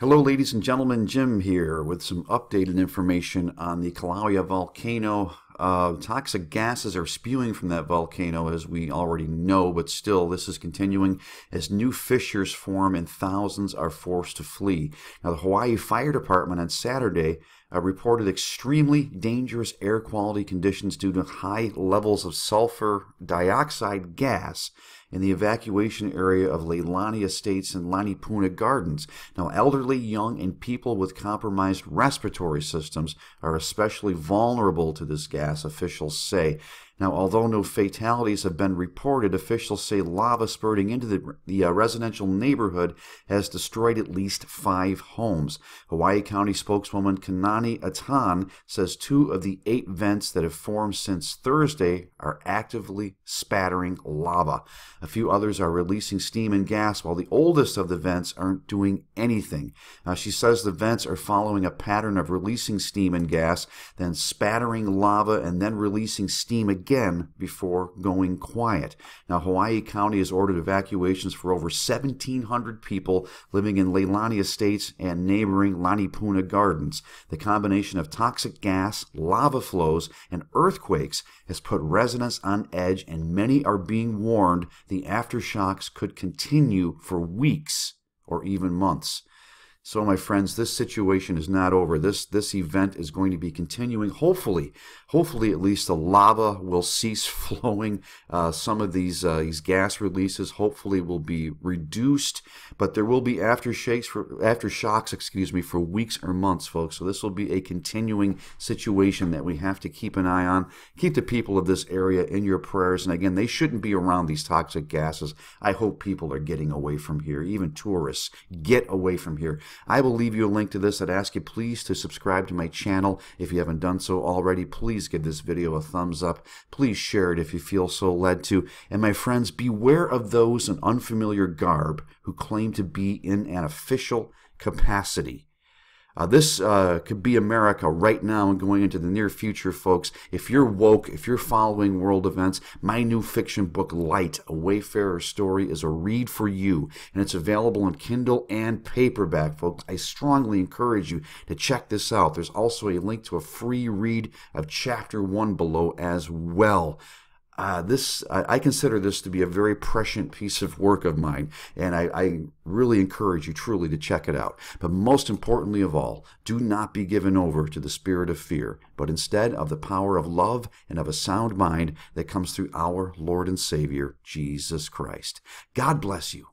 Hello, ladies and gentlemen. Jim here with some updated information on the Kilauea volcano. Uh, toxic gases are spewing from that volcano, as we already know, but still, this is continuing as new fissures form and thousands are forced to flee. Now, the Hawaii Fire Department on Saturday uh, reported extremely dangerous air quality conditions due to high levels of sulfur dioxide gas in the evacuation area of Leilani Estates and Lanipuna Gardens. Now, elderly, young, and people with compromised respiratory systems are especially vulnerable to this gas, officials say. Now, although no fatalities have been reported, officials say lava spurting into the, the uh, residential neighborhood has destroyed at least five homes. Hawaii County spokeswoman Kanani Aton says two of the eight vents that have formed since Thursday are actively spattering lava. A few others are releasing steam and gas, while the oldest of the vents aren't doing anything. Uh, she says the vents are following a pattern of releasing steam and gas, then spattering lava, and then releasing steam again again before going quiet. Now, Hawaii County has ordered evacuations for over 1,700 people living in Leilani Estates and neighboring Lanipuna Gardens. The combination of toxic gas, lava flows, and earthquakes has put residents on edge, and many are being warned the aftershocks could continue for weeks or even months. So, my friends, this situation is not over. This this event is going to be continuing. Hopefully, hopefully, at least the lava will cease flowing. Uh, some of these uh, these gas releases hopefully will be reduced, but there will be aftershocks for aftershocks, excuse me, for weeks or months, folks. So this will be a continuing situation that we have to keep an eye on. Keep the people of this area in your prayers. And again, they shouldn't be around these toxic gases. I hope people are getting away from here. Even tourists get away from here. I will leave you a link to this. I'd ask you please to subscribe to my channel. If you haven't done so already, please give this video a thumbs up. Please share it if you feel so led to. And my friends, beware of those in unfamiliar garb who claim to be in an official capacity. Uh, this uh, could be America right now and going into the near future, folks. If you're woke, if you're following world events, my new fiction book, Light, A Wayfarer Story, is a read for you. And it's available in Kindle and paperback, folks. I strongly encourage you to check this out. There's also a link to a free read of chapter one below as well uh, this I, I, consider this to be a very prescient piece of work of mine, and I, I, really encourage you truly to check it out. But most importantly of all, do not be given over to the spirit of fear, but instead of the power of love and of a sound mind that comes through our Lord and Savior, Jesus Christ. God bless you.